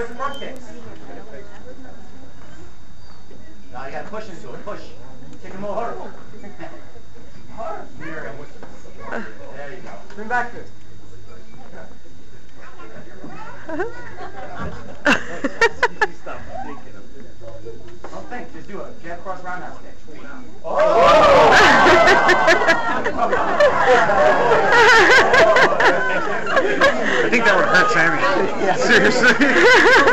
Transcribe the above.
where's front kicks? No, you gotta push into it. Push. Kick him over. Hard. There you go. Bring back this. Don't think, just do it. Jab cross roundhouse oh! oh! kick. I think that would hurt Sammy. Seriously.